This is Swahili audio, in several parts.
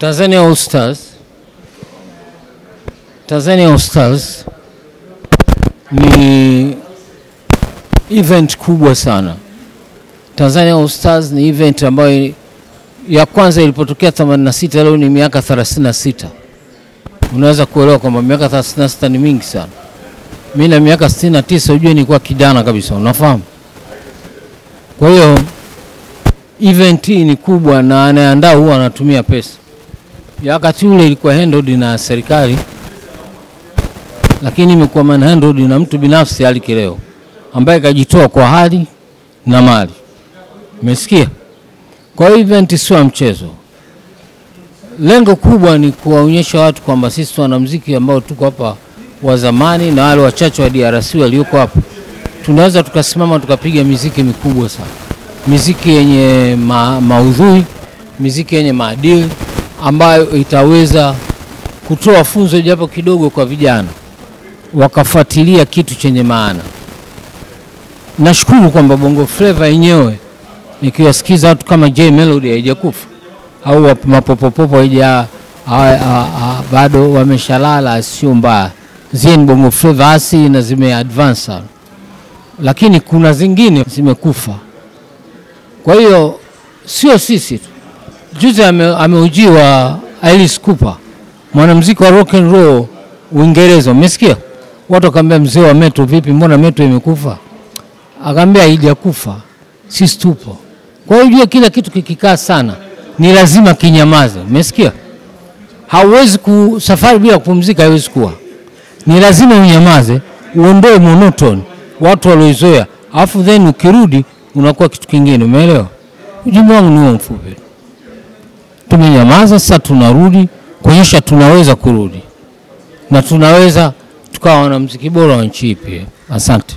Tanzania All Stars, Tanzania All Stars ni event kubwa sana. Tanzania All Stars ni event ambayo ya kwanza ilipotokea 86, leo ni miaka 36. Unaweza kuelewa kwamba miaka 36 ni mingi sana. Mimi na miaka 69, ujue nilikuwa kijana kabisa, unafahamu. Kwa hiyo event hii ni kubwa na anayeandaa huwa anatumia pesa. Ya wakati ule ilikuwa handled na serikali, lakini imekuwa manhandled na mtu binafsi hali Kileo ambaye kajitoa kwa hali na mali. Umesikia? Kwa hiyo event sio mchezo. Lengo kubwa ni kuwaonyesha watu kwamba sisi wanamuziki ambao tuko hapa wa zamani na wale wachache wa DRC walioko hapa tunaweza tukasimama tukapiga miziki mikubwa sana, miziki yenye ma, maudhui, miziki yenye maadili ambayo itaweza kutoa funzo japo kidogo kwa vijana wakafuatilia kitu chenye maana. Nashukuru kwamba Bongo Flava yenyewe nikiwasikiza watu kama J Melody haijakufa au mapopopopo haija ha- ha- ha- bado wameshalala, sio mbaya. Zin Bongo Flava asi na zime advance lakini kuna zingine zimekufa. Kwa hiyo sio sisi tu. Juzi ame, ameujiwa Alice Cooper mwanamuziki wa rock and roll Uingereza, umesikia? Watu wakaambia mzee wa Metro, vipi, mbona Metro imekufa? Akaambia haijakufa, sisi tupo. Kwa hiyo ujue kila kitu kikikaa sana ni lazima kinyamaze, umesikia? Hauwezi ku safari bila kupumzika, haiwezi kuwa. Ni lazima unyamaze, uondoe monotone watu walioizoea, alafu then ukirudi unakuwa kitu kingine, umeelewa? Ujumbe wangu ni huo mfupi. Tumenyamaza, sasa tunarudi kuonyesha tunaweza kurudi na tunaweza tukawa wanamuziki bora wa nchi pia. Asante.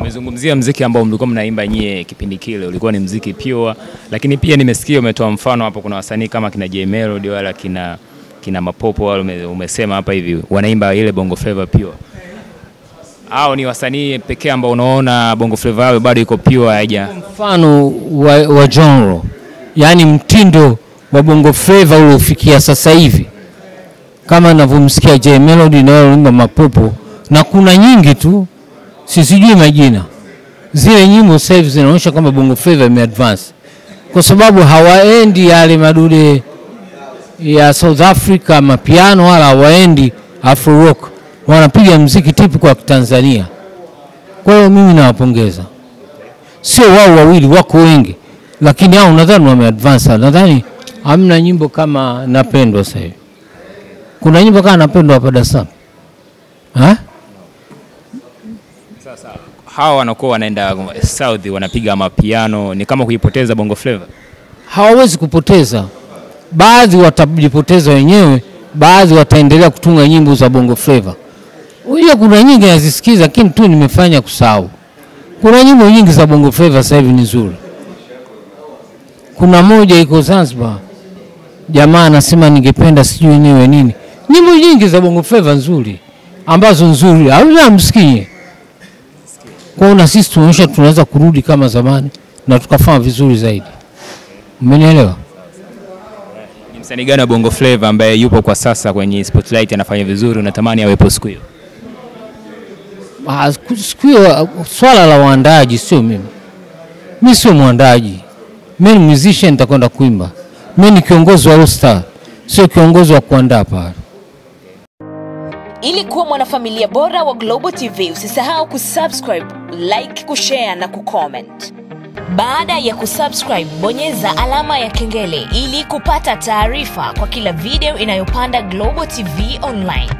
Umezungumzia mziki ambao mlikuwa mnaimba nyie kipindi kile, ulikuwa ni mziki pure, lakini pia nimesikia umetoa mfano hapo, kuna wasanii kama kina J Melody wala kina kina Mapopo wale ume, umesema hapa hivi wanaimba ile Bongo Flava pure. Hao ni wasanii pekee ambao unaona Bongo Flava yao bado iko pure haija. Mfano wa, wa genre, yani mtindo wa Bongo Flava uliofikia sasa hivi, kama navyomsikia Jay Melody wanaimba Mapopo, na kuna nyingi tu sisijui majina. Zile nyimbo sasa hivi zinaonyesha kwamba Bongo Flava imeadvance, kwa sababu hawaendi yale madude ya South Africa mapiano, wala hawaendi Afro rock, wanapiga mziki tipu kwa Tanzania. Kwa hiyo mimi nawapongeza, sio wao wawili, wako wengi, lakini hao nadhani wameadvance. advance, Nadhani hamna nyimbo kama napendwa sasa hivi. Kuna nyimbo kama napendwa hapa Dar es Salaam ha? Sasa Hawa wanakuwa wanaenda South wanapiga mapiano, ni kama kuipoteza Bongo Flava. hawawezi kupoteza. Baadhi watajipoteza wenyewe, baadhi wataendelea kutunga nyimbo za bongo flava. Unajua kuna nyingi nazisikiza, lakini tu nimefanya kusahau. Kuna nyimbo nyingi za bongo flava sasa hivi ni nzuri. Kuna moja iko Zanzibar, jamaa anasema ningependa sijui niwe nini. Nyimbo nyingi za bongo flava nzuri ambazo nzuri au msikie. Kwa hiyo na sisi tunaonyesha tunaweza kurudi kama zamani na tukafanya vizuri zaidi. Umenielewa? Ni msanii gani wa Bongo Flava ambaye yupo kwa sasa kwenye spotlight anafanya vizuri, unatamani awepo siku hiyo? Ah, siku- hiyo swala la waandaaji sio mimi. Mi sio mwandaaji. mi ni musician, nitakwenda kuimba. Mi ni kiongozi wa Star, sio kiongozi wa kuandaa pale. Ili kuwa mwanafamilia bora wa Global TV, usisahau kusubscribe, like, kushare na kucomment. Baada ya kusubscribe, bonyeza alama ya kengele ili kupata taarifa kwa kila video inayopanda Global TV Online.